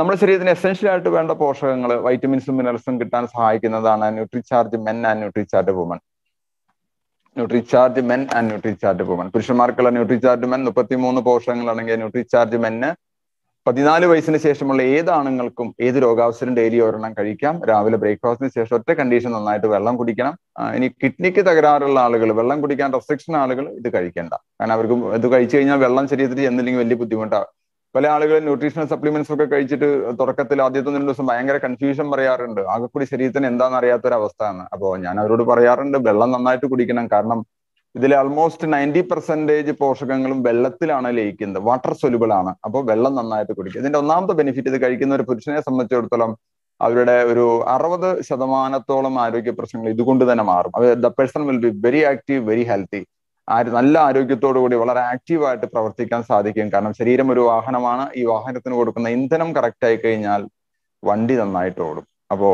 നമ്മുടെ ശരീരത്തിന് എസെൻഷ്യൽ ആയിട്ട് വേണ്ട പോഷകങ്ങൾ വൈറ്റമിൻസും മിനറൽസും കിട്ടാൻ സഹായിക്കുന്നതാണ് Nutricharge men and Nutricharge woman Nutricharge men and Nutricharge woman പുരുഷന്മാർക്കുള്ള Nutricharge men മുപ്പത്തിമൂന്ന് പോഷകങ്ങളാണെങ്കിൽ ന്യൂട്രിചാർജ് മെന്ന് പതിനാല് വയസ്സിന് ശേഷമുള്ള ഏത് ആണുങ്ങൾക്കും ഏത് രോഗാവസ്ഥയും ഡെയിലി ഒരെണ്ണം കഴിക്കാം. രാവിലെ ബ്രേക്ക്ഫാസ്റ്റിന് ശേഷം ഒറ്റ കണ്ടീഷൻ നന്നായിട്ട് വെള്ളം കുടിക്കണം. ഇനി കിഡ്നിക്ക് തകരാറുള്ള ആളുകൾ വെള്ളം കുടിക്കാൻ റെസ്ട്രിക്ഷൻ ആളുകൾ ഇത് കഴിക്കേണ്ട. കാരണം അവർക്ക് ഇത് കഴിച്ചു കഴിഞ്ഞാൽ വെള്ളം ശരീരത്തിൽ ചെന്നില്ലെങ്കിൽ വലിയ ബുദ്ധിമുട്ടാണ് പല ആളുകൾ ന്യൂട്രീഷണൽ സപ്ലിമെന്റ്സ് ഒക്കെ കഴിച്ചിട്ട് തുടക്കത്തിൽ ആദ്യത്തെ രണ്ട് ദിവസം ഭയങ്കര കൺഫ്യൂഷൻ പറയാറുണ്ട്. ആകെ കൂടി ശരീരത്തിന് എന്താണെന്ന് അറിയാത്തൊരവസ്ഥയാണ് അപ്പോൾ ഞാൻ അവരോട് പറയാറുണ്ട് വെള്ളം നന്നായിട്ട് കുടിക്കണം. കാരണം ഇതിൽ ആൾമോസ്റ്റ് നയന്റി പെർസെന്റേജ് പോഷകങ്ങളും വെള്ളത്തിലാണ് ലയിക്കുന്നത്. വാട്ടർ സൊലുബിൾ ആണ്. അപ്പോൾ വെള്ളം നന്നായിട്ട് കുടിക്കുക. ഇതിന്റെ ഒന്നാമത്തെ ബെനിഫിറ്റ് ഇത് കഴിക്കുന്ന ഒരു പുരുഷനെ സംബന്ധിച്ചിടത്തോളം അവരുടെ ഒരു അറുപത് ശതമാനത്തോളം ആരോഗ്യ പ്രശ്നങ്ങൾ ഇതുകൊണ്ട് തന്നെ മാറും. The person will be very active very healthy നല്ല ആരോഗ്യത്തോടു കൂടി വളരെ ആക്റ്റീവായിട്ട് പ്രവർത്തിക്കാൻ സാധിക്കും. കാരണം ശരീരം ഒരു വാഹനമാണ്. ഈ വാഹനത്തിന് കൊടുക്കുന്ന ഇന്ധനം കറക്റ്റ് ആയി കഴിഞ്ഞാൽ വണ്ടി നന്നായിട്ട് ഓടും. അപ്പോ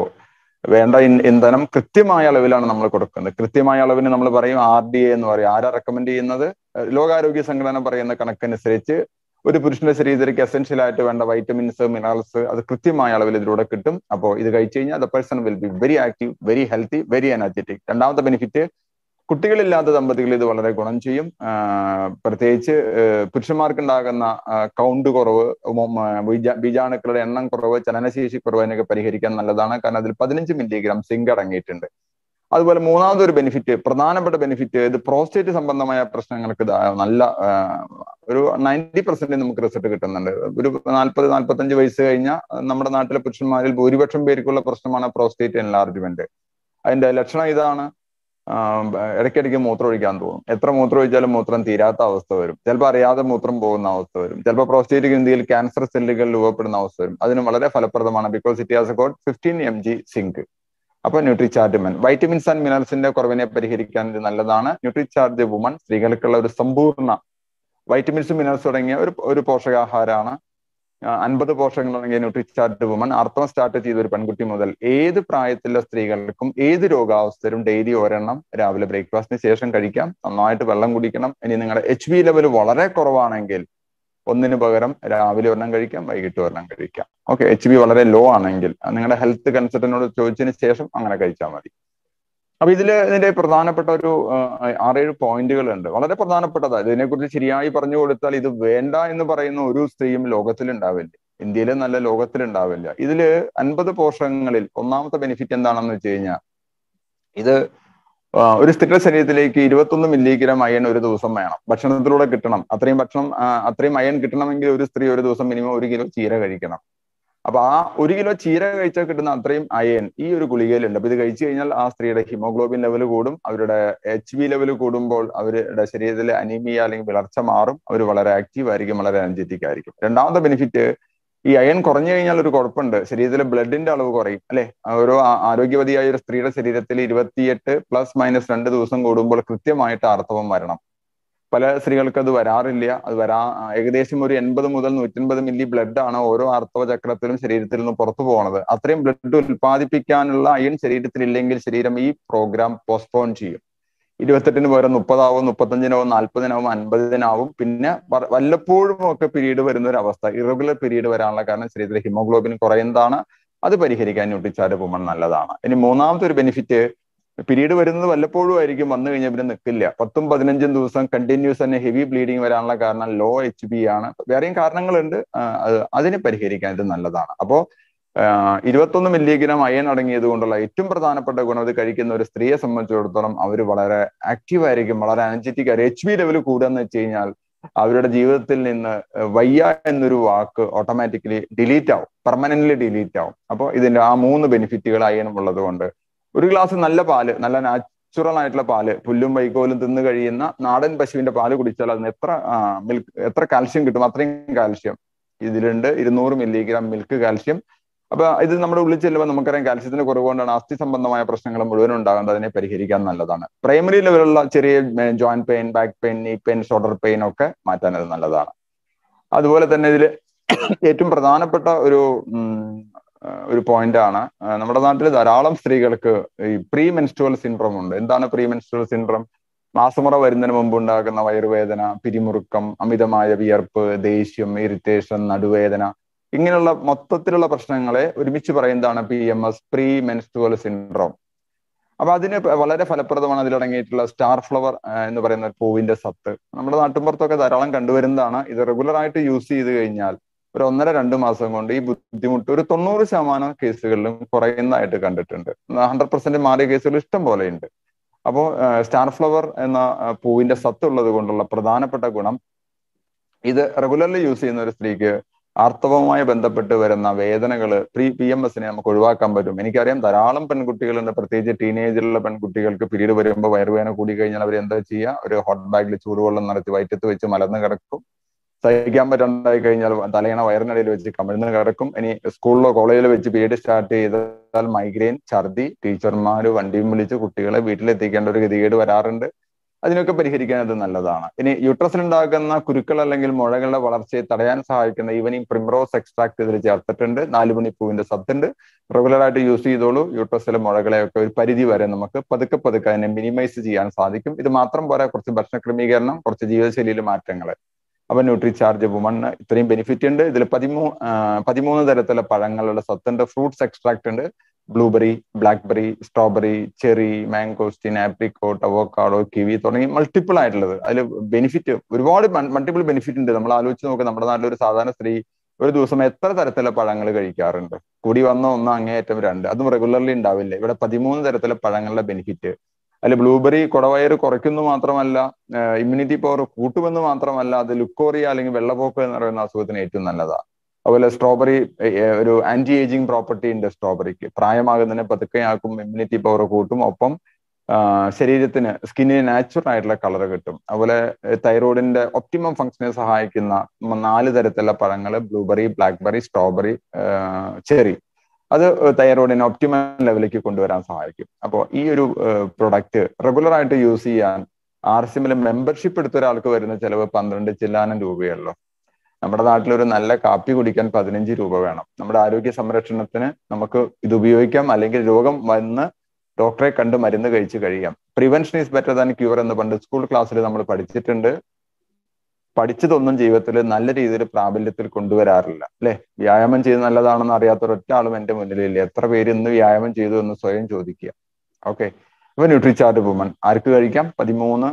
വേണ്ട ഇന്ധനം കൃത്യമായ അളവിലാണ് നമ്മൾ കൊടുക്കുന്നത്. കൃത്യമായ അളവിന് നമ്മൾ പറയും ആർ ഡി എ എന്ന് പറയും. ആരാ റെക്കമെൻഡ് ചെയ്യുന്നത്? ലോകാരോഗ്യ സംഘടന പറയുന്ന കണക്കനുസരിച്ച് ഒരു പുരുഷന്റെ ശരീരത്തിലേക്ക് എസെൻഷ്യൽ ആയിട്ട് വേണ്ട വൈറ്റമിൻസ് മിനറൽസ് അത് കൃത്യമായ അളവിൽ ഇതിലൂടെ കിട്ടും. അപ്പോൾ ഇത് കഴിച്ചു കഴിഞ്ഞാൽ the person will be very active very healthy very energetic രണ്ടാമത്തെ ബെനിഫിറ്റ് കുട്ടികളില്ലാത്ത ദമ്പതികൾ ഇത് വളരെ ഗുണം ചെയ്യും. പ്രത്യേകിച്ച് പുരുഷന്മാർക്കുണ്ടാകുന്ന കൗണ്ട് കുറവ് ബീജാണുക്കളുടെ എണ്ണം കുറവ് ചലനശേഷി കുറവ് എന്നൊക്കെ പരിഹരിക്കാൻ നല്ലതാണ്. കാരണം അതിൽ പതിനഞ്ച് മില്ലിഗ്രാം സിങ്ക് അടങ്ങിയിട്ടുണ്ട്. അതുപോലെ മൂന്നാമതൊരു ബെനിഫിറ്റ് പ്രധാനപ്പെട്ട ബെനിഫിറ്റ് ഇത് പ്രോസ്റ്റേറ്റ് സംബന്ധമായ പ്രശ്നങ്ങൾക്ക് നല്ല ഒരു നയന്റി പെർസെന്റ് നമുക്ക് റിസൾട്ട് കിട്ടുന്നുണ്ട്. ഒരു നാൽപ്പത് നാൽപ്പത്തഞ്ച് വയസ്സ് കഴിഞ്ഞാൽ നമ്മുടെ നാട്ടിലെ പുരുഷന്മാരിൽ ഭൂരിപക്ഷം പേർക്കുള്ള പ്രശ്നമാണ് പ്രോസ്റ്റേറ്റ് എൻലാർജ്മെന്റ്. അതിന്റെ ലക്ഷണം ഇതാണ്. ഇടയ്ക്കിടയ്ക്ക് മൂത്രം ഒഴിക്കാൻ തോന്നും. എത്ര മൂത്രം ഒഴിച്ചാലും മൂത്രം തീരാത്ത അവസ്ഥ വരും. ചിലപ്പോൾ അറിയാതെ മൂത്രം പോകുന്ന അവസ്ഥ വരും. ചിലപ്പോൾ പ്രോസ്റ്റേറ്റ് ഗ്രന്ഥിയിൽ ക്യാൻസർ സെല്ലുകൾ രൂപപ്പെടുന്ന അവസ്ഥ വരും. അതിന് വളരെ ഫലപ്രദമാണ് because it has a good fifteen M G zinc അപ്പൊ ന്യൂട്രിചാർജ് വൈറ്റമിൻസ് ആൻഡ് മിനറൽസിന്റെ കുറവിനെ പരിഹരിക്കാൻ ഇത് നല്ലതാണ്. ന്യൂട്രിചാർജ് വുമൺ സ്ത്രീകൾക്കുള്ള ഒരു സമ്പൂർണ വൈറ്റമിൻസ് മിനറൽസ് തുടങ്ങിയ ഒരു ഒരു പോഷകാഹാരമാണ്. അൻപത് പോഷകങ്ങളടങ്ങിയ ന്യൂട്രിചാർട്ട് വുമൺ അർത്ഥം സ്റ്റാർട്ട് ചെയ്ത ഒരു പെൺകുട്ടി മുതൽ ഏത് പ്രായത്തിലുള്ള സ്ത്രീകൾക്കും ഏത് രോഗാവസ്ഥയിലും ഡെയിലി ഒരെണ്ണം രാവിലെ ബ്രേക്ക്ഫാസ്റ്റിന് ശേഷം കഴിക്കാം. നന്നായിട്ട് വെള്ളം കുടിക്കണം. ഇനി നിങ്ങളുടെ എച്ച് ബി ലെവൽ വളരെ കുറവാണെങ്കിൽ ഒന്നിന് പകരം രാവിലെ ഒരെണ്ണം കഴിക്കാം വൈകിട്ട് ഒരെണ്ണം കഴിക്കാം. ഓക്കെ എച്ച് ബി വളരെ ലോ ആണെങ്കിൽ നിങ്ങളുടെ ഹെൽത്ത് കൺസൾട്ടനോട് ചോദിച്ചതിന് ശേഷം അങ്ങനെ കഴിച്ചാൽ മതി. അപ്പൊ ഇതിൽ ഇതിന്റെ പ്രധാനപ്പെട്ട ഒരു ആറേഴ് പോയിന്റുകൾ ഉണ്ട് വളരെ പ്രധാനപ്പെട്ടതാണ് ഇതിനെക്കുറിച്ച് ശരിയായി പറഞ്ഞു കൊടുത്താൽ ഇത് വേണ്ട എന്ന് പറയുന്ന ഒരു സ്ത്രീയും ലോകത്തിൽ ഉണ്ടാവില്ല ഇന്ത്യയിലെ നല്ല ലോകത്തിൽ ഉണ്ടാവില്ല ഇതിൽ അൻപത് പോഷകങ്ങളിൽ ഒന്നാമത്തെ ബെനിഫിറ്റ് എന്താണെന്ന് വെച്ച് കഴിഞ്ഞാൽ ഇത് ഒരു സ്ഥിര ശരീരത്തിലേക്ക് ഇരുപത്തൊന്ന് മില്ലിഗ്രാം അയൺ ഒരു ദിവസം വേണം. ഭക്ഷണത്തിലൂടെ കിട്ടണം. അത്രയും ഭക്ഷണം അത്രയും അയൺ കിട്ടണമെങ്കിൽ ഒരു സ്ത്രീ ഒരു ദിവസം മിനിമം ഒരു കിലോ ചീര കഴിക്കണം. അപ്പൊ ആ ഒരു കിലോ ചീര കഴിച്ചാൽ കിട്ടുന്ന അത്രയും അയൺ ഈ ഒരു ഗുളികയിലുണ്ട്. അപ്പൊ ഇത് കഴിച്ചു കഴിഞ്ഞാൽ ആ സ്ത്രീയുടെ ഹിമോഗ്ലോബിൻ ലെവൽ കൂടും. അവരുടെ എച്ച് ബി ലെവൽ കൂടുമ്പോൾ അവരുടെ ശരീരത്തിലെ അനീമിയ അല്ലെങ്കിൽ വിളർച്ച മാറും. അവർ വളരെ ആക്റ്റീവ് ആയിരിക്കും വളരെ എനർജറ്റിക് ആയിരിക്കും. രണ്ടാമത്തെ ബെനിഫിറ്റ് ഈ അയൺ കുറഞ്ഞു കഴിഞ്ഞാൽ ഒരു കുഴപ്പമുണ്ട്. ശരീരത്തിലെ ബ്ലഡിന്റെ അളവ് കുറയും അല്ലെ? ഓരോ ആരോഗ്യവതിയായ ഒരു സ്ത്രീയുടെ ശരീരത്തിൽ ഇരുപത്തിയെട്ട് പ്ലസ് മൈനസ് രണ്ട് ദിവസം കൂടുമ്പോൾ കൃത്യമായിട്ട് ആർത്തവം വരണം. പല സ്ത്രീകൾക്ക് അത് വരാറില്ല. അത് വരാ ഏകദേശം ഒരു എൺപത് മുതൽ നൂറ്റൻപത് മില്ലി ബ്ലഡ് ആണ് ഓരോ ആർത്തവ ചക്രത്തിലും ശരീരത്തിൽ നിന്ന് പുറത്തു പോകുന്നത് അത്രയും ബ്ലഡ് ഉൽപ്പാദിപ്പിക്കാനുള്ള അയൺ ശരീരത്തിൽ ഇല്ലെങ്കിൽ ശരീരം ഈ പ്രോഗ്രാം പോസ്റ്റ്പോൺ ചെയ്യും. ഇരുപത്തെട്ടിന് പകരം മുപ്പതാവും മുപ്പത്തഞ്ചിനാവും നാൽപ്പതിനാവും അൻപതിനാവും. പിന്നെ വല്ലപ്പോഴും ഒക്കെ പീരീഡ് വരുന്ന ഒരു അവസ്ഥ ഇറഗുലർ പീരീഡ് വരാനുള്ള കാരണം ശരീരത്തിലെ ഹിമോഗ്ലോബിൻ കുറയുന്നതാണ്. അത് പരിഹരിക്കാൻ ന്യൂട്രിച്ചാറ് പോകുമ്പോൾ നല്ലതാണ്. ഇനി മൂന്നാമത്തെ ഒരു ബെനിഫിറ്റ് പീരീഡ് വരുന്നത് വല്ലപ്പോഴും ആയിരിക്കും. വന്നു കഴിഞ്ഞാൽ പിന്നെ നിൽക്കില്ല പത്തും പതിനഞ്ചും ദിവസം കണ്ടിന്യൂസ് തന്നെ ഹെവി ബ്ലീഡിങ് വരാനുള്ള കാരണം ലോ എച്ച് ബി ആണ്. വേറെയും കാരണങ്ങളുണ്ട്. അതിനെ പരിഹരിക്കാൻ ഇത് നല്ലതാണ്. അപ്പോൾ ഇരുപത്തൊന്ന് മില്ലിഗ്രാം അയൺ അടങ്ങിയത് കൊണ്ടുള്ള ഏറ്റവും പ്രധാനപ്പെട്ട ഗുണം ഇത് കഴിക്കുന്ന ഒരു സ്ത്രീയെ സംബന്ധിച്ചിടത്തോളം അവർ വളരെ ആക്റ്റീവ് ആയിരിക്കും. വളരെ എനർജറ്റിക് ആയിരിക്കും. എച്ച് ബി ലെവൽ കൂടുക എന്ന് വെച്ച് കഴിഞ്ഞാൽ അവരുടെ ജീവിതത്തിൽ നിന്ന് വയ്യ എന്നൊരു വാക്ക് ഓട്ടോമാറ്റിക്കലി ഡിലീറ്റ് ആവും. പെർമനന്റ്ലി ഡിലീറ്റ് ആവും. അപ്പോൾ ഇതിന്റെ ആ മൂന്ന് ബെനിഫിറ്റുകൾ അയണം ഉള്ളത് കൊണ്ട് ഒരു ഗ്ലാസ് നല്ല പാൽ നല്ല നാച്ചുറൽ ആയിട്ടുള്ള പാൽ പുല്ലും വൈക്കോലും തിന്നു കഴിയുന്ന നാടൻ പശുവിന്റെ പാൽ കുടിച്ചാൽ അതിന് എത്ര മിൽക്ക് എത്ര കാൽഷ്യം കിട്ടും? അത്രയും കാൽഷ്യം ഇതിലുണ്ട് ഇരുന്നൂറ് മില്ലിഗ്രാം മിൽക്ക് കാൽഷ്യം അപ്പൊ ഇത് നമ്മുടെ ഉള്ളിൽ ചെല്ലുമ്പോൾ നമുക്കറിയാം കാൽസ്യത്തിന്റെ കുറവുകൊണ്ടാണ് അസ്ഥി സംബന്ധമായ പ്രശ്നങ്ങൾ മുഴുവൻ ഉണ്ടാകുന്നത്. അതിനെ പരിഹരിക്കാൻ നല്ലതാണ്. പ്രൈമറി ലെവലുള്ള ചെറിയ joint pain back pain knee pain shoulder pain ഒക്കെ മാറ്റാൻ അത് നല്ലതാണ്. അതുപോലെ തന്നെ ഇതിൽ ഏറ്റവും പ്രധാനപ്പെട്ട ഒരു ഒരു പോയിന്റ് ആണ് നമ്മുടെ നാട്ടിൽ ധാരാളം സ്ത്രീകൾക്ക് ഈ പ്രീ മെൻസ്ട്രുവൽ സിൻഡ്രോം ഉണ്ട്. എന്താണ് പ്രീ മെൻസ്ട്രുവൽ സിൻഡ്രോം? മാസമുറ വരുന്നതിന് മുമ്പ് ഉണ്ടാകുന്ന വയറുവേദന പിരിമുറുക്കം അമിതമായ വിയർപ്പ് ദേഷ്യം ഇറിറ്റേഷൻ നടുവേദന ഇങ്ങനെയുള്ള മൊത്തത്തിലുള്ള പ്രശ്നങ്ങളെ ഒരുമിച്ച് പറയുന്നതാണ് P M S pre menstrual syndrome. അപ്പൊ അതിന് വളരെ ഫലപ്രദമാണ് അതിലടങ്ങിയിട്ടുള്ള സ്റ്റാർ ഫ്ലവർ എന്ന് പറയുന്ന പൂവിന്റെ സത്ത്. നമ്മുടെ നാട്ടിൻപുറത്തൊക്കെ ധാരാളം കണ്ടുവരുന്നതാണ്. ഇത് റെഗുലർ ആയിട്ട് യൂസ് ചെയ്ത് കഴിഞ്ഞാൽ ഒരു ഒന്നര രണ്ട് മാസം കൊണ്ട് ഈ ബുദ്ധിമുട്ട് ഒരു തൊണ്ണൂറ് ശതമാനം കേസുകളിലും കുറയുന്നതായിട്ട് കണ്ടിട്ടുണ്ട്. ഹൺഡ്രഡ് പെർസെന്റ് മാറിയ കേസുകൾ ഇഷ്ടം പോലെ ഉണ്ട്. അപ്പോൾ സ്റ്റാർ ഫ്ലവർ എന്ന പൂവിന്റെ സത്ത് ഉള്ളത് കൊണ്ടുള്ള പ്രധാനപ്പെട്ട ഗുണം ഇത് റെഗുലർലി യൂസ് ചെയ്യുന്ന ഒരു സ്ത്രീക്ക് ആർത്തവവുമായി ബന്ധപ്പെട്ട് വരുന്ന വേദനകൾ പ്രീ പി എം എസിനെ നമുക്ക് ഒഴിവാക്കാൻ പറ്റും. എനിക്കറിയാം ധാരാളം പെൺകുട്ടികളുണ്ട്. പ്രത്യേകിച്ച് ടീനേജിലുള്ള പെൺകുട്ടികൾക്ക് പിരീഡ് വരുമ്പോൾ വയറുവേദന കൂടി കഴിഞ്ഞാൽ അവർ എന്താ ചെയ്യുക? ഒരു ഹോട്ട് ബാഗിൽ ചൂടുവെള്ളം നടത്തി വയറ്റത്ത് വെച്ച് മലർന്ന് കിടക്കും. സഹിക്കാൻ പറ്റാണ്ടായി കഴിഞ്ഞാൽ തലയണ വയറിനിടയിൽ വെച്ച് കമിഴ്ന്ന് കിടക്കും. ഇനി സ്കൂളിലോ കോളേജിലോ വെച്ച് പീരീഡ് സ്റ്റാർട്ട് ചെയ്താൽ മൈഗ്രെയിൻ ഛർദി ടീച്ചർമാര് വണ്ടിയും വിളിച്ച് കുട്ടികളെ വീട്ടിലെത്തിക്കേണ്ട ഒരു ഗതികേട് വരാറുണ്ട്. അതിനൊക്കെ പരിഹരിക്കാൻ അത് നല്ലതാണ്. ഇനി യൂട്രസിൽ ഉണ്ടാകുന്ന കുരുക്കൾ അല്ലെങ്കിൽ മുഴകളുടെ വളർച്ചയെ തടയാൻ സഹായിക്കുന്ന ഈവനിങ് പ്രിംറോസ് എക്സ്ട്രാക്ട് ഇതിൽ ചേർത്തിട്ടുണ്ട്. നാലുമണിപ്പൂവിന്റെ സത്തുണ്ട് റെഗുലർ ആയിട്ട് യൂസ് ചെയ്തോളൂ. യൂട്രസിലെ മുഴകളെയൊക്കെ ഒരു പരിധി വരെ നമുക്ക് പതുക്കെ പതുക്കെ അതിനെ മിനിമൈസ് ചെയ്യാൻ സാധിക്കും. ഇത് മാത്രം പോരാ കുറച്ച് ഭക്ഷണ ക്രമീകരണം കുറച്ച് ജീവിതശൈലിയിലെ മാറ്റങ്ങൾ അപ്പൊ ന്യൂട്രി ചാർജ് വുമണ് ഇത്രയും ബെനിഫിറ്റ് ഉണ്ട്. ഇതിൽ പതിമൂ പതിമൂന്ന് തരത്തിലുള്ള പഴങ്ങളുടെ സത്തുണ്ട് ഫ്രൂട്ട്സ് എക്സ്ട്രാക്ട് ഉണ്ട്. Blueberry blackberry strawberry cherry mangosteen apricot avocado kiwi തുടങ്ങി മൾട്ടിപ്പിൾ ആയിട്ടുള്ളത്. അതിൽ ബെനിഫിറ്റ് ഒരുപാട് മൾട്ടിപ്പിൾ ബെനിഫിറ്റ് ഉണ്ട്. നമ്മൾ ആലോചിച്ച് നോക്കുക നമ്മുടെ നാട്ടിലൊരു സാധാരണ സ്ത്രീ ഒരു ദിവസം എത്ര തരത്തിലുള്ള പഴങ്ങൾ കഴിക്കാറുണ്ട്? കൂടി വന്ന ഒന്ന് അങ്ങേയറ്റം രണ്ട്. അതും റെഗുലർലി ഉണ്ടാവില്ല. ഇവിടെ പതിമൂന്ന് തരത്തിലുള്ള പഴങ്ങളുടെ ബെനിഫിറ്റ് അതിൽ ബ്ലൂബെറി കുടവയറ് കുറയ്ക്കുന്നു മാത്രമല്ല ഇമ്മ്യൂണിറ്റി പവർ കൂട്ടുമെന്ന് മാത്രമല്ല അത് ലുക്കോറിയ അല്ലെങ്കിൽ വെള്ളപ്പോക്ക് എന്ന് പറയുന്ന അസുഖത്തിന് ഏറ്റവും നല്ലതാ. അതുപോലെ സ്ട്രോബെറി ഒരു ആന്റി ഏജിങ് പ്രോപ്പർട്ടി ഉണ്ട് സ്ട്രോബെറിക്ക് പ്രായമാകുന്നതിനെ പതുക്കെയാക്കും ഇമ്മ്യൂണിറ്റി പവർ കൂട്ടും. ഒപ്പം ശരീരത്തിന് സ്കിന്നിന് നാച്ചുറൽ ആയിട്ടുള്ള കളർ കിട്ടും. അതുപോലെ തൈറോയിഡിന്റെ ഒപ്റ്റിമം ഫംഗ്ഷനെ സഹായിക്കുന്ന നാല് തരത്തിലുള്ള പഴങ്ങൾ ബ്ലൂബെറി ബ്ലാക്ക്ബെറി സ്ട്രോബെറി ചെറി അത് തൈറോയിഡിനെ ഒപ്റ്റിമൽ ലെവലിലേക്ക് കൊണ്ടുവരാൻ സഹായിക്കും. അപ്പോൾ ഈ ഒരു പ്രൊഡക്റ്റ് റെഗുലർ ആയിട്ട് യൂസ് ചെയ്യാൻ ആർ സി എമ്മിൽ മെമ്പർഷിപ്പ് എടുത്ത ഒരാൾക്ക് വരുന്ന ചിലവ് പന്ത്രണ്ട് ചില്ലാനം രൂപയുള്ളൂ നമ്മുടെ നാട്ടിൽ ഒരു നല്ല കാപ്പി കുടിക്കാൻ പതിനഞ്ച് രൂപ വേണം. നമ്മുടെ ആരോഗ്യ സംരക്ഷണത്തിന് നമുക്ക് ഇത് ഉപയോഗിക്കാം. അല്ലെങ്കിൽ രോഗം വന്ന് ഡോക്ടറെ കണ്ട് മരുന്ന് കഴിച്ച് കഴിയാം prevention is better than cure എന്ന് പണ്ട് സ്കൂൾ ക്ലാസ്സിൽ നമ്മൾ പഠിച്ചിട്ടുണ്ട്. പഠിച്ചതൊന്നും ജീവിതത്തിൽ നല്ല രീതിയിൽ പ്രാബല്യത്തിൽ കൊണ്ടുവരാറില്ല അല്ലെ? വ്യായാമം ചെയ്ത് നല്ലതാണെന്ന് അറിയാത്ത ഒരൊറ്റ ആളും എന്റെ മുന്നിലില്ല. എത്ര പേര് ഇന്ന് വ്യായാമം ചെയ്തു എന്ന് സ്വയം ചോദിക്കുക. ഓക്കെ. അപ്പൊ ന്യൂട്രിചാർട്ട് വുമൺ. ആർക്ക് കഴിക്കാം? പതിമൂന്ന്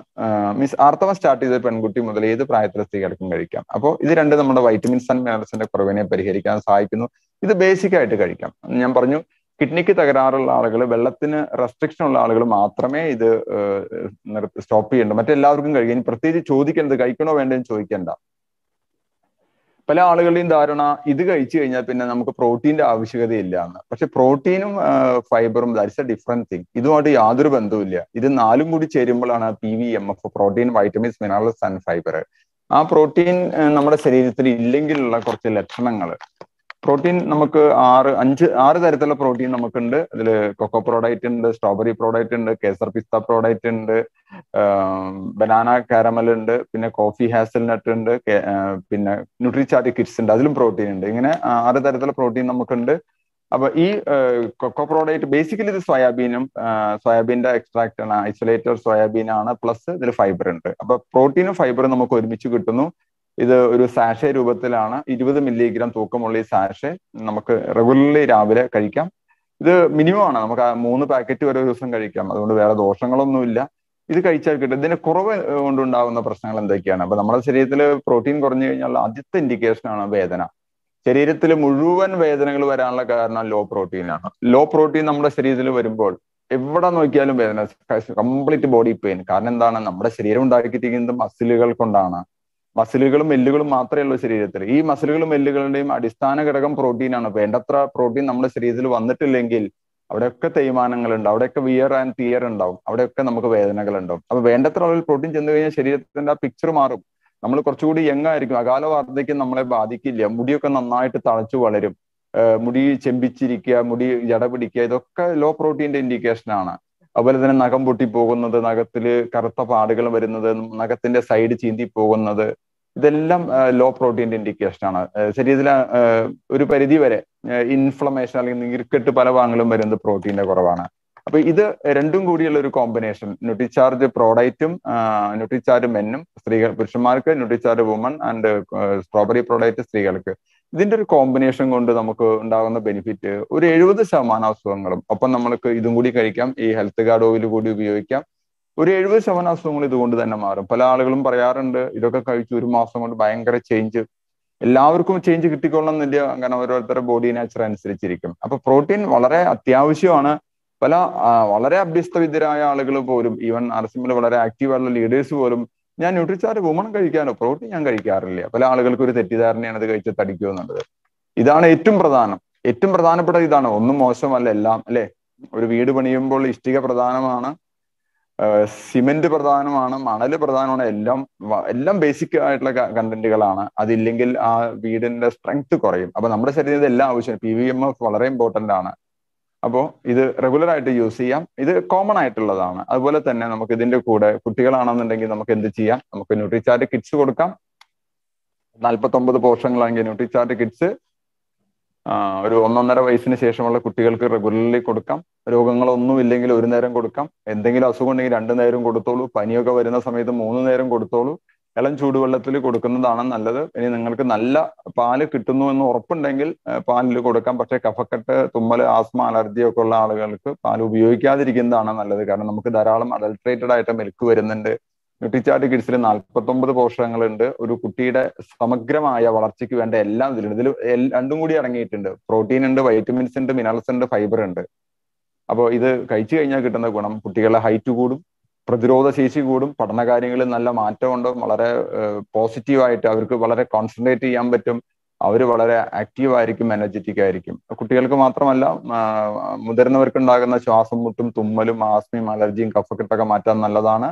മീൻസ് ആർത്തവം സ്റ്റാർട്ട് ചെയ്ത പെൺകുട്ടി മുതൽ ഏത് പ്രായത്തിലെ സ്ത്രീകൾക്കും കഴിക്കാം? അപ്പോൾ ഇത് രണ്ട് നമ്മുടെ വൈറ്റമിൻസ് ആൻഡ് മിനറൽസിന്റെ കുറവിനെ പരിഹരിക്കാൻ സഹായിക്കുന്നു. ഇത് ബേസിക് ആയിട്ട് കഴിക്കാം. ഞാൻ പറഞ്ഞു കിഡ്നിക്ക് തകരാറുള്ള ആളുകൾ വെള്ളത്തിന് റെസ്ട്രിക്ഷൻ ഉള്ള ആളുകൾ മാത്രമേ ഇത് സ്റ്റോപ്പ് ചെയ്യേണ്ടൂ. മറ്റെല്ലാവർക്കും കഴിയും. പ്രത്യേകിച്ച് ചോദിക്കേണ്ടത് കഴിക്കണോ വേണ്ടെന്ന് ചോദിക്കേണ്ട. പല ആളുകളുടെയും ധാരണ ഇത് കഴിച്ചു കഴിഞ്ഞാൽ പിന്നെ നമുക്ക് പ്രോട്ടീന്റെ ആവശ്യകതയില്ല എന്ന്. പക്ഷെ പ്രോട്ടീനും ഫൈബറും ദാറ്റ്സ് എ ഡിഫറെന്റ് തിങ് ഇതുമായിട്ട് യാതൊരു ബന്ധവുമില്ല. ഇത് നാലും കൂടി ചേരുമ്പോഴാണ് P V M F protein vitamins minerals and fibre ആ പ്രോട്ടീൻ നമ്മുടെ ശരീരത്തിൽ ഇല്ലെങ്കിലുള്ള കുറച്ച് ലക്ഷണങ്ങൾ. പ്രോട്ടീൻ നമുക്ക് ആറ് അഞ്ച് ആറ് തരത്തിലുള്ള പ്രോട്ടീൻ നമുക്കുണ്ട്. അതിൽ കൊക്കോ പ്രോഡക്റ്റ് ഉണ്ട് സ്ട്രോബെറി പ്രോഡക്റ്റ് ഉണ്ട് കേസർ പിസ്ത പ്രോഡക്റ്റ് ഉണ്ട് ബനാന കാരമൽ ഉണ്ട് പിന്നെ കോഫി ഹാസൽ ഹാസൽനട്ട് ഉണ്ട് പിന്നെ ന്യൂട്രിചാർട്ട് കിറ്റ്സ് ഉണ്ട്. അതിലും പ്രോട്ടീൻ ഉണ്ട്. ഇങ്ങനെ ആറ് തരത്തിലുള്ള പ്രോട്ടീൻ നമുക്കുണ്ട്. അപ്പൊ ഈ കൊക്കോ പ്രോഡക്റ്റ് ബേസിക്കലി ഇത് സോയാബീനും സോയാബീന്റെ എക്സ്ട്രാക്ട് ആണ് ഐസൊലേറ്റഡ് സോയാബീൻ ആണ് പ്ലസ് ഇതിൽ ഫൈബർ ഉണ്ട്. അപ്പൊ പ്രോട്ടീനും ഫൈബറും നമുക്ക് ഒരുമിച്ച് കിട്ടുന്നു. ഇത് ഒരു സാഷെ രൂപത്തിലാണ് ഇരുപത് മില്ലിഗ്രാം തൂക്കമുള്ള ഈ സാഷെ നമുക്ക് റെഗുലർലി രാവിലെ കഴിക്കാം. ഇത് മിനിമം ആണ്. നമുക്ക് ആ മൂന്ന് പാക്കറ്റ് ഒരു ദിവസം കഴിക്കാം. അതുകൊണ്ട് വേറെ ദോഷങ്ങളൊന്നുമില്ല ഇത് കഴിച്ചാൽ കിട്ടും. ഇതിന് കുറവ് കൊണ്ടുണ്ടാകുന്ന പ്രശ്നങ്ങൾ എന്തൊക്കെയാണ്? അപ്പൊ നമ്മുടെ ശരീരത്തിൽ പ്രോട്ടീൻ കുറഞ്ഞു കഴിഞ്ഞാൽ ആദ്യത്തെ ഇൻഡിക്കേഷൻ ആണ് വേദന. ശരീരത്തിൽ മുഴുവൻ വേദനകൾ വരാനുള്ള കാരണം ലോ പ്രോട്ടീൻ ആണ്. ലോ പ്രോട്ടീൻ നമ്മുടെ ശരീരത്തിൽ വരുമ്പോൾ എവിടെ നോക്കിയാലും വേദന. കംപ്ലീറ്റ് ബോഡി പെയിൻ കാരണം എന്താണ്? നമ്മുടെ ശരീരം ഉണ്ടാക്കിയിരിക്കുന്നത് മസിലുകൾ കൊണ്ടാണ്. മസിലുകളും എല്ലുകളും മാത്രമേ ഉള്ളൂ ശരീരത്തിൽ. ഈ മസിലുകളും എല്ലുകളുടെയും അടിസ്ഥാന ഘടകം പ്രോട്ടീനാണ് വേണ്ടത്ര പ്രോട്ടീൻ നമ്മുടെ ശരീരത്തിൽ വന്നിട്ടില്ലെങ്കിൽ അവിടെയൊക്കെ തേയ്മാനങ്ങളുണ്ട് അവിടെയൊക്കെ വിയർ ആൻഡ് തിയർ ഉണ്ടാവും. അവിടെയൊക്കെ നമുക്ക് വേദനകൾ ഉണ്ടാവും. അപ്പൊ വേണ്ടത്ര അളവിൽ പ്രോട്ടീൻ ചെന്ന് കഴിഞ്ഞാൽ ശരീരത്തിന്റെ ആ പിക്ചർ മാറും. നമ്മൾ കുറച്ചുകൂടി യങ് ആയിരിക്കും. അകാല വാർദ്ധക്യം നമ്മളെ ബാധിക്കില്ല. മുടിയൊക്കെ നന്നായിട്ട് തളച്ചു വളരും. മുടി ചെമ്പിച്ചിരിക്കുക മുടി ജട പിടിക്കുക ഇതൊക്കെ ലോ പ്രോട്ടീന്റെ ഇൻഡിക്കേഷൻ ആണ്. അതുപോലെ തന്നെ നഖം പൊട്ടി പോകുന്നത് നഖത്തിൽ കറുത്ത പാടുകൾ വരുന്നത് നഖത്തിന്റെ സൈഡ് ചീന്തി പോകുന്നത് ഇതെല്ലാം ലോ പ്രോട്ടീന്റെ ഇൻഡിക്കേഷൻ ആണ്. ശരീരത്തിൽ ഒരു പരിധി വരെ ഇൻഫ്ലമേഷൻ അല്ലെങ്കിൽ നീർക്കെട്ട് പല ഭാഗങ്ങളും വരുന്നത് പ്രോട്ടീന്റെ കുറവാണ്. അപ്പൊ ഇത് രണ്ടും കൂടിയുള്ള ഒരു കോമ്പിനേഷൻ ന്യൂട്രിചാർജ് പ്രോഡക്റ്റും ന്യൂട്രിചാർജ് മെന്നും സ്ത്രീകൾ പുരുഷന്മാർക്ക് Nutricharge women and strawberry product സ്ത്രീകൾക്ക്. ഇതിന്റെ ഒരു കോമ്പിനേഷൻ കൊണ്ട് നമുക്ക് ഉണ്ടാകുന്ന ബെനിഫിറ്റ് ഒരു എഴുപത് ശതമാനം അസുഖങ്ങളും ഒപ്പം നമ്മൾക്ക് ഇതും കൂടി കഴിക്കാം ഈ ഹെൽത്ത് കാർഡ് ഓയിൽ കൂടി ഉപയോഗിക്കാം. ഒരു എഴുപത് ശതമാനം അസുഖങ്ങൾ ഇതുകൊണ്ട് തന്നെ മാറും. പല ആളുകളും പറയാറുണ്ട് ഇതൊക്കെ കഴിച്ച് ഒരു മാസം കൊണ്ട് ഭയങ്കര ചേഞ്ച് എല്ലാവർക്കും ചേഞ്ച് കിട്ടിക്കൊള്ളണം എന്നില്ല കാരണം ഓരോരുത്തരുടെ ബോഡി നേച്ചർ അനുസരിച്ചിരിക്കും. അപ്പൊ പ്രോട്ടീൻ വളരെ അത്യാവശ്യമാണ്. പല വളരെ അഭ്യസ്തവിദ്യരായ ആളുകൾ പോലും ഈവൻ ആർ എസ് എമ്മിൽ വളരെ ആക്റ്റീവ് ലീഡേഴ്സ് പോലും ഞാൻ ന്യൂട്രിച്ചാറ് വുമണം കഴിക്കാനോ പ്രോട്ടീൻ ഞാൻ കഴിക്കാറില്ല. പല ആളുകൾക്ക് ഒരു തെറ്റിദ്ധാരണയാണ് അത് കഴിച്ച് തടിക്കുക എന്നുള്ളത്. ഇതാണ് ഏറ്റവും പ്രധാനം. ഏറ്റവും പ്രധാനപ്പെട്ട ഇതാണ്. ഒന്നും മോശമല്ല എല്ലാം അല്ലെ? ഒരു വീട് പണിയുമ്പോൾ ഇഷ്ടിക പ്രധാനമാണ് സിമെന്റ് പ്രധാനമാണ് മണൽ പ്രധാനമാണ് എല്ലാം എല്ലാം ബേസിക് ആയിട്ടുള്ള കണ്ടന്റുകളാണ് അതില്ലെങ്കിൽ ആ വീടിന്റെ സ്ട്രെങ്ത് കുറയും. അപ്പൊ നമ്മുടെ ശരീരത്തിൽ എല്ലാം ആവശ്യമാണ്. പി വി എം എഫ് വളരെ ഇമ്പോർട്ടന്റ് ആണ്. അപ്പോൾ ഇത് റെഗുലർ ആയിട്ട് യൂസ് ചെയ്യാം. ഇത് കോമൺ ആയിട്ടുള്ളതാണ്. അതുപോലെ തന്നെ നമുക്ക് ഇതിന്റെ കൂടെ കുട്ടികളാണെന്നുണ്ടെങ്കിൽ നമുക്ക് എന്ത് ചെയ്യാം? നമുക്ക് ന്യൂട്രിചാർട്ട് കിറ്റ്സ് കൊടുക്കാം. നാൽപ്പത്തൊമ്പത് പോർഷങ്ങളാണെങ്കിൽ ന്യൂട്രിചാർട്ട് കിറ്റ്സ് ഒരു ഒന്നൊന്നര വയസ്സിന് ശേഷമുള്ള കുട്ടികൾക്ക് റെഗുലർലി കൊടുക്കാം. രോഗങ്ങളൊന്നും ഇല്ലെങ്കിൽ ഒരു നേരം കൊടുക്കാം. എന്തെങ്കിലും അസുഖം ഉണ്ടെങ്കിൽ രണ്ടു നേരം കൊടുത്തോളൂ. പനിയൊക്കെ വരുന്ന സമയത്ത് മൂന്ന് നേരം കൊടുത്തോളൂ. ഇളം ചൂടുവെള്ളത്തിൽ കൊടുക്കുന്നതാണ് നല്ലത്. ഇനി നിങ്ങൾക്ക് നല്ല പാൽ കിട്ടുന്നു എന്ന് ഉറപ്പുണ്ടെങ്കിൽ പാലിൽ കൊടുക്കാം. പക്ഷേ കഫക്കെട്ട് തുമ്മൽ ആസ്മ അലർജി ഒക്കെ ഉള്ള ആളുകൾക്ക് പാൽ ഉപയോഗിക്കാതിരിക്കുന്നതാണ് നല്ലത്. കാരണം നമുക്ക് ധാരാളം അഡൾട്രേറ്റഡ് ആയിട്ട് മിൽക്ക് വരുന്നുണ്ട്. ന്യൂട്രിചാർട്ട് കിഡ്സിൽ നാൽപ്പത്തൊമ്പത് പോഷകങ്ങളുണ്ട്. ഒരു കുട്ടിയുടെ സമഗ്രമായ വളർച്ചയ്ക്ക് വേണ്ട എല്ലാം ഇതിലുണ്ട്. ഇതിൽ രണ്ടും കൂടി അടങ്ങിയിട്ടുണ്ട്. പ്രോട്ടീൻ ഉണ്ട് വൈറ്റമിൻസ് ഉണ്ട് മിനറൽസ് ഉണ്ട് ഫൈബർ ഉണ്ട്. അപ്പോൾ ഇത് കഴിച്ചു കഴിഞ്ഞാൽ കിട്ടുന്ന ഗുണം കുട്ടികളുടെ ഹൈറ്റ് കൂടും. പ്രതിരോധ ശേഷി കൂടും പഠന കാര്യങ്ങളിൽ നല്ല മാറ്റം ഉണ്ടാവും വളരെ പോസിറ്റീവായിട്ട് അവർക്ക് വളരെ കോൺസെൻട്രേറ്റ് ചെയ്യാൻ പറ്റും അവർ വളരെ ആക്റ്റീവ് ആയിരിക്കും എനർജറ്റിക് ആയിരിക്കും. കുട്ടികൾക്ക് മാത്രമല്ല മുതിർന്നവർക്ക് ഉണ്ടാകുന്ന ശ്വാസം മുട്ടും തുമ്മലും ആസ്മയും അലർജിയും കഫക്കെട്ടൊക്കെ മാറ്റാൻ നല്ലതാണ്.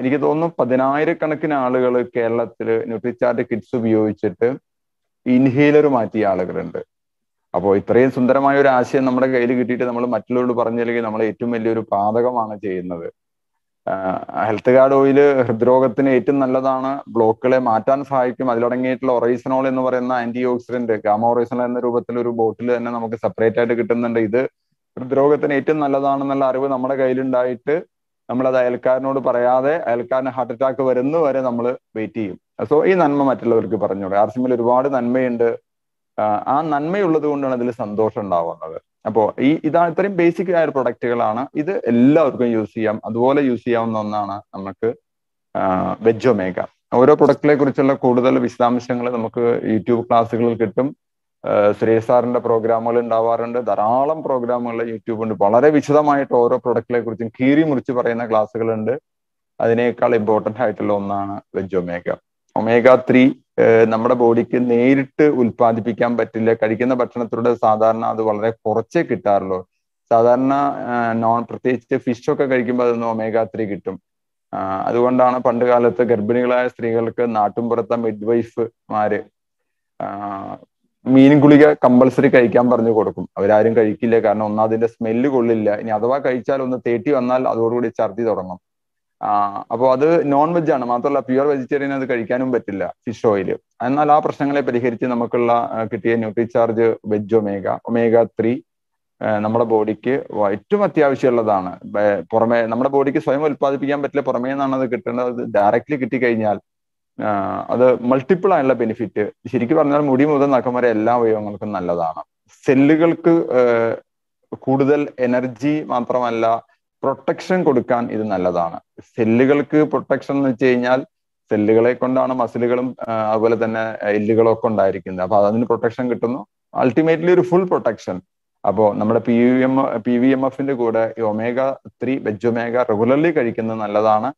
എനിക്ക് തോന്നുന്നു പതിനായിരക്കണക്കിന് ആളുകൾ കേരളത്തിൽ ന്യൂട്രിചാർട്ട് കിറ്റ്സ് ഉപയോഗിച്ചിട്ട് ഇൻഹേലർ മാറ്റിയ ആളുകളുണ്ട്. അപ്പോൾ ഇത്രയും സുന്ദരമായ ഒരു ആശയം നമ്മുടെ കയ്യിൽ കിട്ടിയിട്ട് നമ്മൾ മറ്റുള്ളവരോട് പറഞ്ഞില്ലെങ്കിൽ നമ്മൾ ഏറ്റവും വലിയൊരു പാതകമാണ് ചെയ്യുന്നത്. ഹെൽത്ത് കാർഡ് ഓയിൽ ഹൃദ്രോഗത്തിന് ഏറ്റവും നല്ലതാണ്. ബ്ലോക്കുകളെ മാറ്റാൻ സഹായിക്കും. അതിലടങ്ങിയിട്ടുള്ള ഒറൈസനോൾ എന്ന് പറയുന്ന ആന്റി ഓക്സിഡന്റ് ഗാമ ഒറൈസനോൾ എന്ന രൂപത്തിൽ ഒരു ബോട്ടിൽ തന്നെ നമുക്ക് സെപ്പറേറ്റ് ആയിട്ട് കിട്ടുന്നുണ്ട്. ഇത് ഹൃദ്രോഗത്തിന് ഏറ്റവും നല്ലതാണെന്നുള്ള അറിവ് നമ്മുടെ കയ്യിലുണ്ടായിട്ട് നമ്മൾ അത് അയൽക്കാരനോട് പറയാതെ അയൽക്കാരന് ഹാർട്ട് അറ്റാക്ക് വരുന്ന വരെ നമ്മൾ വെയിറ്റ് ചെയ്യും. സോ ഈ നന്മ മറ്റുള്ളവർക്ക് പറഞ്ഞോളൂ ആർ സിമ്മിൽ ഒരുപാട് നന്മയുണ്ട്. ആ നന്മയുള്ളത് കൊണ്ടാണ് അതിൽ സന്തോഷം ഉണ്ടാവുന്നത്. അപ്പോൾ ഈ ഇതാണ് ഇത്രയും ബേസിക് ആയ പ്രൊഡക്റ്റുകളാണ് ഇത് എല്ലാവർക്കും യൂസ് ചെയ്യാം. അതുപോലെ യൂസ് ചെയ്യാവുന്ന ഒന്നാണ് നമുക്ക് വെജ് ഒമേഗ ഓരോ പ്രൊഡക്റ്റിനെ കുറിച്ചുള്ള കൂടുതൽ വിശദാംശങ്ങൾ നമുക്ക് യൂട്യൂബ് ക്ലാസ്സുകളിൽ കിട്ടും. സുരേഷ് സാറിന്റെ പ്രോഗ്രാമുകൾ ഉണ്ടാവാറുണ്ട്. ധാരാളം പ്രോഗ്രാമുകൾ യൂട്യൂബ് ഉണ്ട്. വളരെ വിശദമായിട്ട് ഓരോ പ്രൊഡക്റ്റിനെ കുറിച്ചും കീറി മുറിച്ച് പറയുന്ന ക്ലാസ്സുകളുണ്ട്. അതിനേക്കാൾ ഇമ്പോർട്ടന്റ് ആയിട്ടുള്ള ഒന്നാണ് വെജ് ഒമേഗ ഒമേഗ ത്രീ നമ്മുടെ ബോഡിക്ക് നേരിട്ട് ഉൽപ്പാദിപ്പിക്കാൻ പറ്റില്ല. കഴിക്കുന്ന ഭക്ഷണത്തിലൂടെ സാധാരണ അത് വളരെ കുറച്ചേ കിട്ടാറുള്ളൂ. സാധാരണ നോൺ പ്രത്യേകിച്ച് ഫിഷ് ഒക്കെ കഴിക്കുമ്പോൾ അതൊന്ന് ഒമേഗ ത്രീ കിട്ടും. അതുകൊണ്ടാണ് പണ്ട് കാലത്ത് ഗർഭിണികളായ സ്ത്രീകൾക്ക് നാട്ടുംപുറത്തെ മിഡ് വൈഫ്മാര് മീൻ ഗുളിക കമ്പൾസറി കഴിക്കാൻ പറഞ്ഞു കൊടുക്കും. അവരാരും കഴിക്കില്ല. കാരണം ഒന്നാതിന്റെ സ്മെല്ല് കൊള്ളില്ല. ഇനി അഥവാ കഴിച്ചാൽ ഒന്ന് തേട്ടി വന്നാൽ അതോടുകൂടി ഛർദി തുടങ്ങും. അപ്പോൾ അത് നോൺ വെജ് ആണ്. മാത്രമല്ല പ്യുവർ വെജിറ്റേറിയൻ അത് കഴിക്കാനും പറ്റില്ല ഫിഷ് ഓയിൽ എന്നാൽ ആ പ്രശ്നങ്ങളെ പരിഹരിച്ച് നമുക്കുള്ള കിട്ടിയ Nutricharge veg omega omega three നമ്മുടെ ബോഡിക്ക് ഏറ്റവും അത്യാവശ്യമുള്ളതാണ്. പുറമെ നമ്മുടെ ബോഡിക്ക് സ്വയം ഉൽപ്പാദിപ്പിക്കാൻ പറ്റില്ല. പുറമേ നിന്നാണ് അത് കിട്ടേണ്ടത്. അത് ഡയറക്റ്റ്ലി കിട്ടിക്കഴിഞ്ഞാൽ അത് മൾട്ടിപ്പിൾ ആയുള്ള ബെനിഫിറ്റ് ശരിക്കും പറഞ്ഞാൽ മുടി മുതൽ നഖം വരെ എല്ലാ അവയവങ്ങൾക്കും നല്ലതാണ്. സെല്ലുകൾക്ക് കൂടുതൽ എനർജി മാത്രമല്ല പ്രൊട്ടക്ഷൻ കൊടുക്കാൻ ഇത് നല്ലതാണ്. സെല്ലുകൾക്ക് പ്രൊട്ടക്ഷൻ എന്ന് വെച്ച് കഴിഞ്ഞാൽ സെല്ലുകളെ കൊണ്ടാണ് മസിലുകളും അതുപോലെ തന്നെ എല്ലുകളും ഒക്കെ ഉണ്ടായിരിക്കുന്നത്. അപ്പൊ അതിന് പ്രൊട്ടക്ഷൻ കിട്ടുന്നു. അൾട്ടിമേറ്റ്ലി ഒരു ഫുൾ പ്രൊട്ടക്ഷൻ അപ്പോൾ നമ്മുടെ P V M P V M എഫിന്റെ കൂടെ ഈ omega three veg omega regularly കഴിക്കുന്നത് നല്ലതാണ്.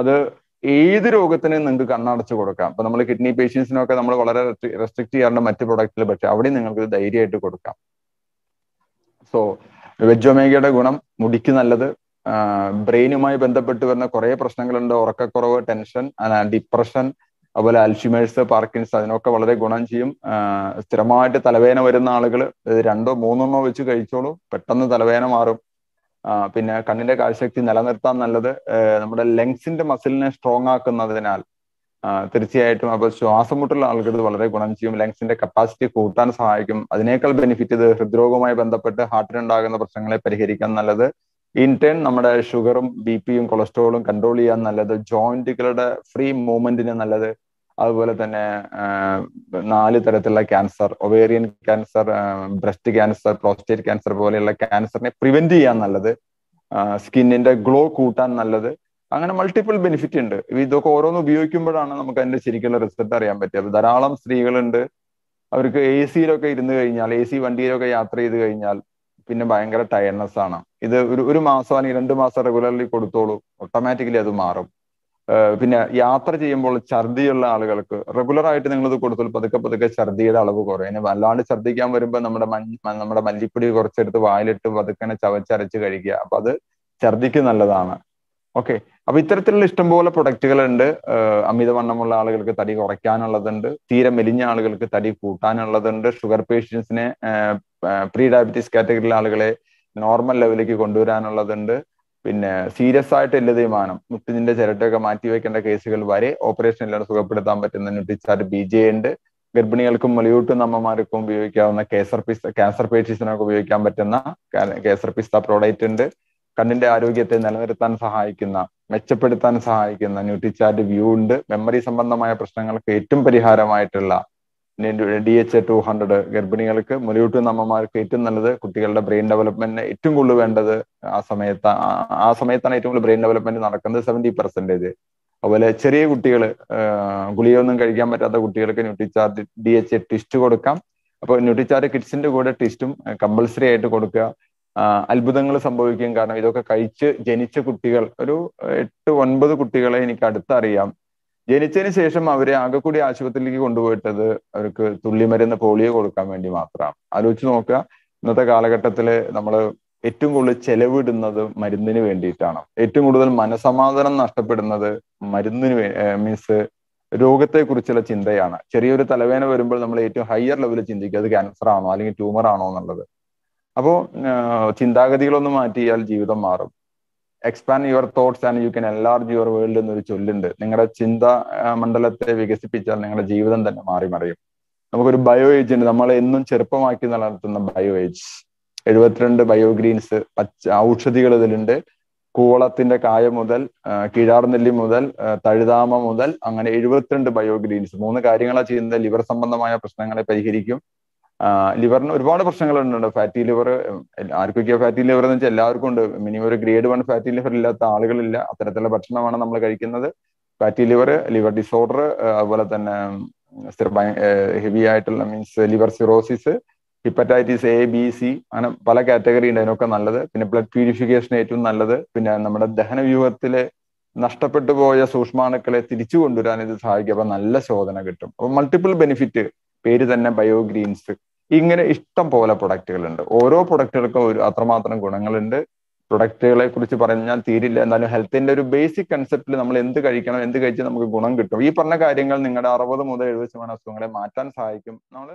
അത് ഏത് രോഗത്തിനും നിങ്ങൾക്ക് കണ്ണടച്ചു കൊടുക്കാം. അപ്പൊ നമ്മൾ കിഡ്നി പേഷ്യൻസിനൊക്കെ നമ്മൾ വളരെ റെസ്ട്രിക്ട് ചെയ്യാറുണ്ട് മറ്റ് പ്രൊഡക്റ്റിൽ പക്ഷെ അവിടെ നിങ്ങൾക്ക് ധൈര്യമായിട്ട് കൊടുക്കാം. സോ വെജ് ഒമേഗയുടെ ഗുണം മുടിക്ക് നല്ലത്. ബ്രെയിനുമായി ബന്ധപ്പെട്ട് വരുന്ന കുറേ പ്രശ്നങ്ങളുണ്ട്. ഉറക്കക്കുറവ് ടെൻഷൻ ഡിപ്രഷൻ അതുപോലെ അൽഷിമേഴ്സ് പാർക്കിൻസ് അതിനൊക്കെ വളരെ ഗുണം ചെയ്യും. സ്ഥിരമായിട്ട് തലവേദന വരുന്ന ആളുകൾ രണ്ടോ മൂന്നെണ്ണോ വെച്ച് കഴിച്ചോളൂ. പെട്ടെന്ന് തലവേദന മാറും. പിന്നെ കണ്ണിന്റെ കാഴ്ചശക്തി നിലനിർത്താൻ നല്ലത്. നമ്മുടെ ലങ്സിന്റെ മസിലിനെ സ്ട്രോങ് ആക്കുന്നതിനാൽ തീർച്ചയായിട്ടും അപ്പൊ ശ്വാസം മുട്ടുള്ള ആളുകൾ ഇത് വളരെ ഗുണം ചെയ്യും. ലങ്സിന്റെ കപ്പാസിറ്റി കൂട്ടാൻ സഹായിക്കും. അതിനേക്കാൾ ബെനിഫിറ്റ് ഇത് ഹൃദ്രോഗവുമായി ബന്ധപ്പെട്ട് ഹാർട്ടിനുണ്ടാകുന്ന പ്രശ്നങ്ങളെ പരിഹരിക്കാൻ നല്ലത്. ഇൻടേൺ നമ്മുടെ ഷുഗറും ബി പിയും കൊളസ്ട്രോളും കൺട്രോൾ ചെയ്യാൻ നല്ലത്. ജോയിന്റുകളുടെ ഫ്രീ മൂവ്മെന്റിന് നല്ലത്. അതുപോലെ തന്നെ നാല് തരത്തിലുള്ള cancer ovarian cancer breast cancer prostate cancer പോലെയുള്ള ക്യാൻസറിനെ പ്രിവെന്റ് ചെയ്യാൻ നല്ലത്. സ്കിന്നിന്റെ ഗ്ലോ കൂട്ടാൻ നല്ലത്. അങ്ങനെ മൾട്ടിപ്പിൾ ബെനിഫിറ്റ് ഉണ്ട്. ഇതൊക്കെ ഓരോന്ന് ഉപയോഗിക്കുമ്പോഴാണ് നമുക്ക് അതിന്റെ ശരിക്കുള്ള റിസൾട്ട് അറിയാൻ പറ്റുക. ധാരാളം സ്ത്രീകളുണ്ട്. അവർക്ക് എ സിയിലൊക്കെ ഇരുന്ന് കഴിഞ്ഞാൽ എ സി വണ്ടിയിലൊക്കെ യാത്ര ചെയ്ത് കഴിഞ്ഞാൽ പിന്നെ ഭയങ്കര ടയർനെസ് ആണ്. ഇത് ഒരു ഒരു മാസം അല്ലെങ്കിൽ രണ്ട് മാസം റെഗുലർലി കൊടുത്തോളൂ ഓട്ടോമാറ്റിക്കലി അത് മാറും. പിന്നെ യാത്ര ചെയ്യുമ്പോൾ ഛർദിയുള്ള ആളുകൾക്ക് റെഗുലർ ആയിട്ട് നിങ്ങൾ ഇത് കൊടുത്താൽ പതുക്കെ പതുക്കെ ഛർദിയുടെ അളവ് കുറയും. വല്ലാണ്ട് ഛർദിക്കാൻ വരുമ്പോൾ നമ്മുടെ നമ്മുടെ മല്ലിപ്പൊടി കുറച്ചെടുത്ത് വായിലിട്ട് പതുക്കനെ ചവച്ചരച്ച് കഴിക്കുക. അപ്പൊ അത് ഛർദിക്ക് നല്ലതാണ്. ഓക്കെ അപ്പൊ ഇത്തരത്തിലുള്ള ഇഷ്ടംപോലെ പ്രൊഡക്റ്റുകൾ ഉണ്ട് അമിതവണ്ണമുള്ള ആളുകൾക്ക് തടി കുറയ്ക്കാനുള്ളതുണ്ട്. തീരെ മെലിഞ്ഞ ആളുകൾക്ക് തടി കൂട്ടാനുള്ളതുണ്ട്. ഷുഗർ പേഷ്യൻസിനെ പ്രീ ഡയബറ്റീസ് കാറ്റഗറിയിലെ ആളുകളെ നോർമൽ ലെവലിലേക്ക് കൊണ്ടുവരാനുള്ളതുണ്ട്. പിന്നെ സീരിയസ് ആയിട്ട് എല്ല് തേയ്മാനം മുട്ടിന്റെ ചിരട്ടയൊക്കെ മാറ്റി വെക്കേണ്ട കേസുകൾ വരെ ഓപ്പറേഷൻ ഇല്ലാതെ സുഖപ്പെടുത്താൻ പറ്റുന്ന ന്യൂട്രിച്ചാർട്ട് ബി ജെ ഉണ്ട്. ഗർഭിണികൾക്കും മുലയൂട്ടുന്ന അമ്മമാർക്കും ഉപയോഗിക്കാവുന്ന കേസർ പിസ്ത ക്യാൻസർ പേഷ്യൻസിനൊക്കെ ഉപയോഗിക്കാൻ പറ്റുന്ന കേസർ പിസ്ത പ്രോഡക്റ്റ് ഉണ്ട്. കണ്ണിന്റെ ആരോഗ്യത്തെ നിലനിർത്താൻ സഹായിക്കുന്ന മെച്ചപ്പെടുത്താൻ സഹായിക്കുന്ന ന്യൂട്രിചാർഡ് വ്യൂ ഉണ്ട്. മെമ്മറി സംബന്ധമായ പ്രശ്നങ്ങൾക്ക് ഏറ്റവും പരിഹാരമായിട്ടുള്ള ഡി എച്ച് ടു ഹൺഡ്രഡ് ഗർഭിണികൾക്ക് മുലയൂട്ടുന്ന അമ്മമാർക്ക് ഏറ്റവും നല്ലത് കുട്ടികളുടെ ബ്രെയിൻ ഡെവലപ്മെന്റിന് ഏറ്റവും കൂടുതൽ വേണ്ടത് ആ സമയത്ത് ആ സമയത്താണ് ഏറ്റവും കൂടുതൽ ബ്രെയിൻ ഡെവലപ്മെന്റ് നടക്കുന്നത് സെവന്റി പെർസെന്റേജ്. അതുപോലെ ചെറിയ കുട്ടികൾ ഗുളിയൊന്നും കഴിക്കാൻ പറ്റാത്ത കുട്ടികൾക്ക് ന്യൂട്രിച്ചാർജ് ഡി എച്ച് ട്വിസ്റ്റ് കൊടുക്കാം. അപ്പോൾ ന്യൂട്രിച്ചാർജ് കിഡ്സിന്റെ കൂടെ ട്വിസ്റ്റും കമ്പൾസറി ആയിട്ട് കൊടുക്കുക. അത്ഭുതങ്ങൾ സംഭവിക്കും കാരണം ഇതൊക്കെ കഴിച്ച് ജനിച്ച കുട്ടികൾ ഒരു എട്ട് ഒൻപത് കുട്ടികളെ എനിക്ക് അടുത്തറിയാം. ജനിച്ചതിന് ശേഷം അവരെ ആകെക്കൂടി ആശുപത്രിയിലേക്ക് കൊണ്ടുപോയിട്ടത് അവർക്ക് തുള്ളിമരുന്ന് പോളിയോ കൊടുക്കാൻ വേണ്ടി മാത്രമാണ് ആലോചിച്ച് നോക്കുക ഇന്നത്തെ കാലഘട്ടത്തിൽ നമ്മൾ ഏറ്റവും കൂടുതൽ ചെലവിടുന്നത് മരുന്നിന് വേണ്ടിയിട്ടാണ്. ഏറ്റവും കൂടുതൽ മനസമാധാനം നഷ്ടപ്പെടുന്നത് മരുന്നിന് മീൻസ് രോഗത്തെക്കുറിച്ചുള്ള ചിന്തയാണ്. ചെറിയൊരു തലവേദന വരുമ്പോൾ നമ്മൾ ഏറ്റവും ഹയർ ലെവലിൽ ചിന്തിക്കുക അത് ക്യാൻസർ ആണോ അല്ലെങ്കിൽ ട്യൂമർ ആണോ എന്നുള്ളത്. അപ്പോൾ ചിന്താഗതികളൊന്നും മാറ്റിയാൽ ജീവിതം മാറും. Expand your thoughts and you can enlarge your world എന്നൊരു ചൊല്ലുണ്ട്. നിങ്ങളുടെ ചിന്താ മണ്ഡലത്തെ വികസിപ്പിച്ചാൽ നിങ്ങളുടെ ജീവിതം തന്നെ മാറി മറിയും നമുക്കൊരു ബയോ ഏജ് ഉണ്ട്. നമ്മളെ എന്നും ചെറുപ്പമാക്കി നടത്തുന്ന ബയോ ഏജ് എഴുപത്തിരണ്ട് ബയോഗ്രീൻസ് പച്ച ഔഷധികൾ ഇതിലുണ്ട്. കൂളത്തിന്റെ കായ മുതൽ കിഴാർനെല്ലി മുതൽ തഴുതാമ മുതൽ അങ്ങനെ എഴുപത്തിരണ്ട് ബയോഗ്രീൻസ് മൂന്ന് കാര്യങ്ങളാണ് ചെയ്യുന്നത് ലിവർ സംബന്ധമായ പ്രശ്നങ്ങളെ പരിഹരിക്കും. ലിവറിന് ഒരുപാട് പ്രശ്നങ്ങൾ പ്രശ്നങ്ങളുണ്ട് ഫാറ്റി ലിവർ ആർക്കൊക്കെ ഫാറ്റി ലിവർ എന്ന് വെച്ചാൽ എല്ലാവർക്കും ഉണ്ട്. മിനിമം ഒരു ഗ്രേഡ് വൺ ഫാറ്റി ലിവർ ഇല്ലാത്ത ആളുകളില്ല. അത്തരത്തിലുള്ള ഭക്ഷണമാണ് നമ്മൾ കഴിക്കുന്നത്. ഫാറ്റി ലിവർ ലിവർ ഡിസോർഡർ അതുപോലെ തന്നെ ഹെവി ആയിട്ടുള്ള means liver cirrhosis hepatitis A B C അങ്ങനെ പല കാറ്റഗറി ഉണ്ട്. അതിനൊക്കെ നല്ലത്. പിന്നെ ബ്ലഡ് പ്യൂരിഫിക്കേഷൻ ഏറ്റവും നല്ലത്. പിന്നെ നമ്മുടെ ദഹന വ്യൂഹത്തിലെ നഷ്ടപ്പെട്ടു പോയ സൂക്ഷ്മാണുക്കളെ തിരിച്ചു കൊണ്ടുവരാൻ ഇത് സഹായിക്കും. അപ്പൊ നല്ല ശോധന കിട്ടും. അപ്പൊ മൾട്ടിപ്പിൾ ബെനിഫിറ്റ് പേര് തന്നെ ബയോഗ്രീൻസ് ഇങ്ങനെ ഇഷ്ടം പോലെ പ്രൊഡക്റ്റുകളുണ്ട് ഓരോ പ്രൊഡക്റ്റുകൾക്കും ഒരു അത്രമാത്രം ഗുണങ്ങളുണ്ട്. പ്രൊഡക്റ്റുകളെ കുറിച്ച് പറഞ്ഞാൽ തീരില്ല. എന്നാലും ഹെൽത്തിന്റെ ഒരു ബേസിക് കൺസെപ്റ്റിൽ നമ്മൾ എന്ത് കഴിക്കണം എന്ത് കഴിച്ചാൽ നമുക്ക് ഗുണം കിട്ടും. ഈ പറഞ്ഞ കാര്യങ്ങൾ നിങ്ങളുടെ അറുപത് മുതൽ എഴുപത് ശതമാനം അസുഖങ്ങളെ മാറ്റാൻ സഹായിക്കും. നമ്മൾ